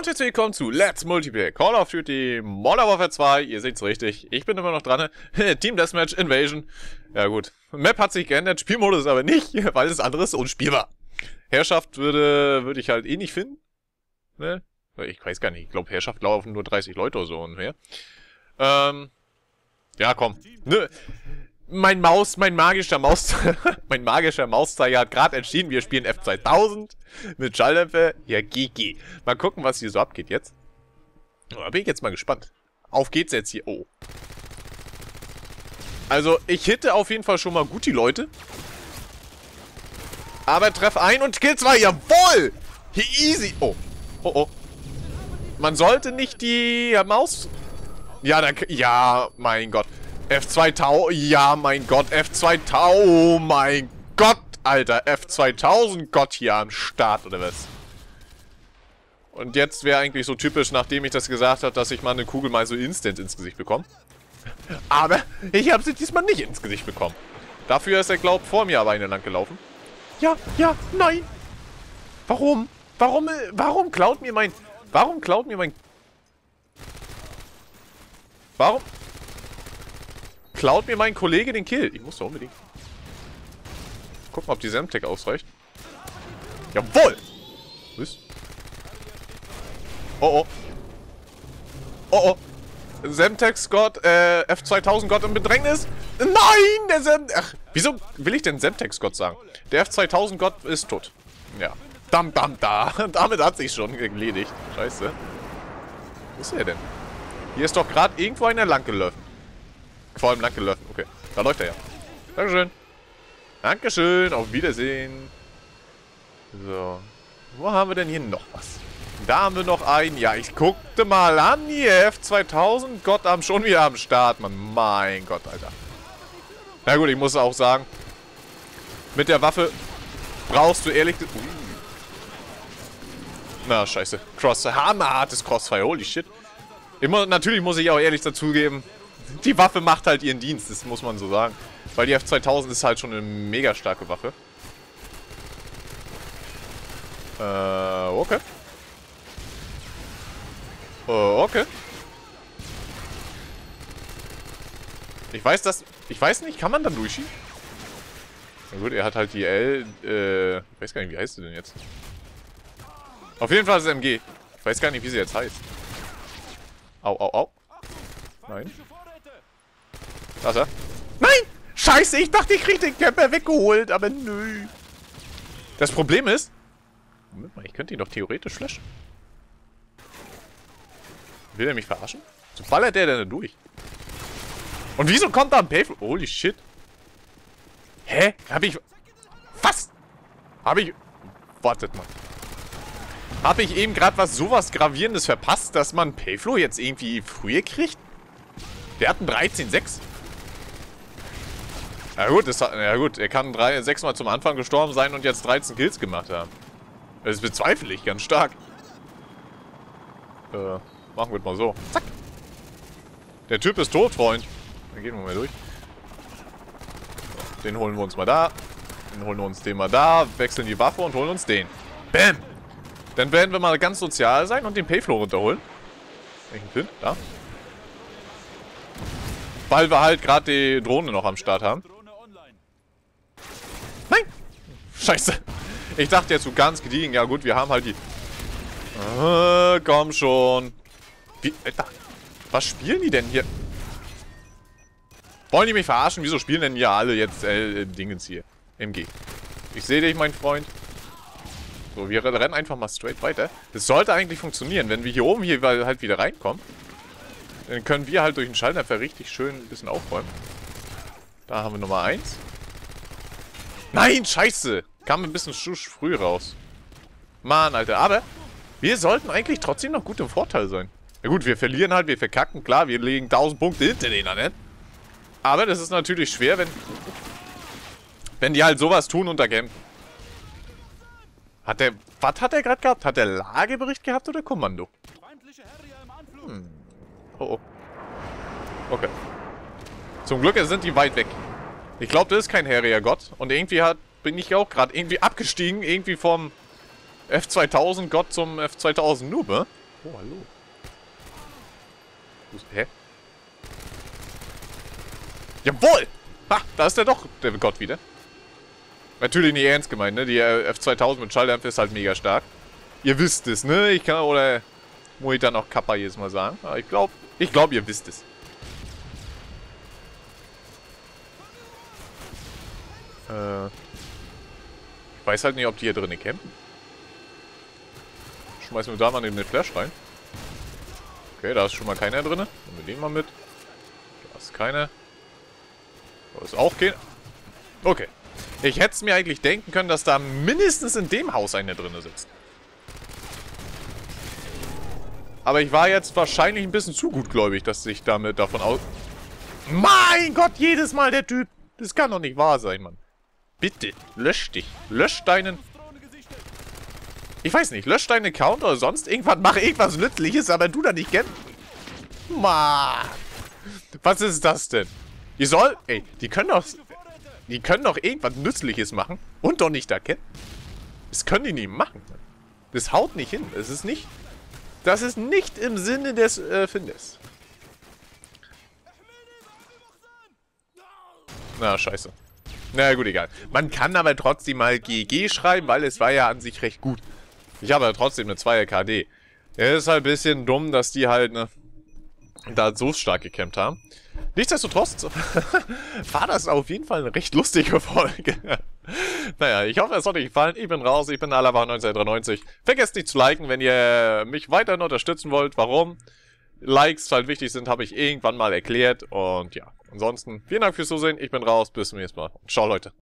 Und herzlich willkommen zu Let's Multiplayer Call of Duty Modern Warfare 2. Ihr seht's richtig, ich bin immer noch dran. Team Deathmatch Invasion. Ja gut, Map hat sich geändert, Spielmodus aber nicht, weil das andere ist unspielbar. Herrschaft würde, würde ich halt eh nicht finden. Ne? Ich weiß gar nicht, ich glaube Herrschaft laufen nur 30 Leute oder so ungefähr. Ähm, ja komm. Ne, mein Maus, mein magischer Maus, mein magischer Mauszeiger hat gerade entschieden, wir spielen F2000 mit Schalldämpfer. Ja, GG. Mal gucken, was hier so abgeht jetzt. Da bin ich jetzt mal gespannt. Auf geht's jetzt hier. Oh. Also, ich hitte auf jeden Fall schon mal gut die Leute. Aber treff ein und kill zwei. Jawohl! Hier easy. Oh. Oh, oh. Man sollte nicht die Maus... Ja, da... Ja, mein Gott. F2000, ja, mein Gott, F2000, oh mein Gott, Alter, F2000 Gott hier am Start, oder was? Und jetzt wäre eigentlich so typisch, nachdem ich das gesagt habe, dass ich mal eine Kugel mal so instant ins Gesicht bekomme. Aber ich habe sie diesmal nicht ins Gesicht bekommen. Dafür ist er, glaubt, vor mir aber eine lang gelaufen. Ja, ja, nein. Warum? Warum, äh, warum klaut mir mein... Warum klaut mir mein... Warum klaut mir mein Kollege den Kill. Ich muss da unbedingt. Gucken, ob die Semtech ausreicht. Jawohl! Was? Oh oh. Oh oh. Semtex Gott, äh, F2000 Gott im Bedrängnis. Nein, der Sem... Ach, wieso will ich denn Semtex Gott sagen? Der F2000 Gott ist tot. Ja. Dam, dam, da. Damit hat sich schon erledigt. Scheiße. Wo ist er denn? Hier ist doch gerade irgendwo einer lang gelaufen. Vor allem lang gelaufen. Okay, da läuft er ja. Dankeschön. Dankeschön. Auf Wiedersehen. So. Wo haben wir denn hier noch was? Da haben wir noch einen. Ja, ich guckte mal an hier. F2000. Gott, am schon wieder am Start, Mann. Mein Gott, Alter. Na gut, ich muss auch sagen. Mit der Waffe brauchst du ehrlich... Na, scheiße. Cross... Hammerhartes Crossfire. Holy shit. Immer, natürlich muss ich auch ehrlich dazugeben, die Waffe macht halt ihren Dienst, das muss man so sagen. Weil die F2000 ist halt schon eine mega starke Waffe. Äh, okay. Äh, okay. Ich weiß, dass... Ich weiß nicht, kann man dann durchschieben? Na gut, er hat halt die L... Äh, ich weiß gar nicht, wie heißt sie denn jetzt? Auf jeden Fall ist es MG. Ich weiß gar nicht, wie sie jetzt heißt. Au, au, au. Nein. Da ist er. Nein! Scheiße, ich dachte, ich krieg den Camper weggeholt, aber nö. Das Problem ist... Moment mal, ich könnte ihn doch theoretisch flashen. Will er mich verarschen? So ballert der denn durch? Und wieso kommt da ein Payflow? Holy shit. Hä? Hab ich... Was? Hab ich... Wartet mal. Hab ich eben gerade was sowas Gravierendes verpasst, dass man Payflow jetzt irgendwie früher kriegt? Der hat einen 13,6. Ja gut, das, ja gut, er kann drei, sechsmal zum Anfang gestorben sein und jetzt 13 Kills gemacht haben. Das bezweifle ich ganz stark. Äh, machen wir mal so. Zack. Der Typ ist tot, Freund. Dann gehen wir mal durch. Den holen wir uns mal da. Den holen wir uns den mal da. Wechseln die Waffe und holen uns den. Bam! Dann werden wir mal ganz sozial sein und den Payflow runterholen. Welchen Pin? Da. Weil wir halt gerade die Drohne noch am Start haben. Scheiße. Ich dachte jetzt so ganz gediegen. Ja gut, wir haben halt die... Äh, komm schon. Wie, Alter, was spielen die denn hier? Wollen die mich verarschen? Wieso spielen denn hier alle jetzt äh, Dingens hier? MG. Ich sehe dich, mein Freund. So, wir rennen einfach mal straight weiter. Das sollte eigentlich funktionieren. Wenn wir hier oben hier halt wieder reinkommen, dann können wir halt durch den Schallnerfer richtig schön ein bisschen aufräumen. Da haben wir Nummer 1. Nein, scheiße! Kam ein bisschen zu früh raus. Mann, Alter. Aber wir sollten eigentlich trotzdem noch gut im Vorteil sein. Ja gut, wir verlieren halt, wir verkacken. Klar, wir legen 1000 Punkte hinter denen, ne? Aber das ist natürlich schwer, wenn... Wenn die halt sowas tun unter Camp. Hat der... Was hat er gerade gehabt? Hat der Lagebericht gehabt oder Kommando? Hm. Oh, oh. Okay. Zum Glück sind die weit weg. Ich glaube, das ist kein Harrier-Gott. Und irgendwie hat bin ich auch gerade irgendwie abgestiegen, irgendwie vom F2000 Gott zum F2000 Noob. Oh, hallo. Hä? Jawohl! Ha, da ist er doch, der Gott wieder. Natürlich nicht ernst gemeint, ne? Die äh, F2000 mit Schalldämpfe ist halt mega stark. Ihr wisst es, ne? Ich kann, oder muss ich dann auch Kappa jedes Mal sagen? Aber ich glaube, ich glaube, ihr wisst es. Äh, weiß halt nicht, ob die hier drinnen campen. Schmeißen wir da mal den Flash rein. Okay, da ist schon mal keiner drin. Nehmen wir den mal mit. Da ist keiner. Da ist auch keiner. Okay. Ich hätte es mir eigentlich denken können, dass da mindestens in dem Haus einer drin sitzt. Aber ich war jetzt wahrscheinlich ein bisschen zu gutgläubig, dass ich damit davon aus... Mein Gott, jedes Mal der Typ. Das kann doch nicht wahr sein, Mann. Bitte, lösch dich. Lösch deinen... Ich weiß nicht, lösch deinen Account oder sonst irgendwas. Mach irgendwas Nützliches, aber du da nicht kennen. Mann. Was ist das denn? Ihr soll... Ey, die können doch... Die können doch irgendwas Nützliches machen und doch nicht erkennen. Das können die nicht machen. Das haut nicht hin. Es ist nicht... Das ist nicht im Sinne des äh, Finders. Na, scheiße. Na gut, egal. Man kann aber trotzdem mal GG schreiben, weil es war ja an sich recht gut. Ich habe ja trotzdem eine 2er KD. Es ist halt ein bisschen dumm, dass die halt ne, da so stark gekämpft haben. Nichtsdestotrotz war das auf jeden Fall eine recht lustige Folge. naja, ich hoffe, es hat euch gefallen. Ich bin raus, ich bin Alaba 1993. Vergesst nicht zu liken, wenn ihr mich weiterhin unterstützen wollt. Warum? Likes halt wichtig sind, habe ich irgendwann mal erklärt. Und ja, ansonsten vielen Dank fürs Zusehen. Ich bin raus. Bis zum nächsten Mal. Ciao, Leute.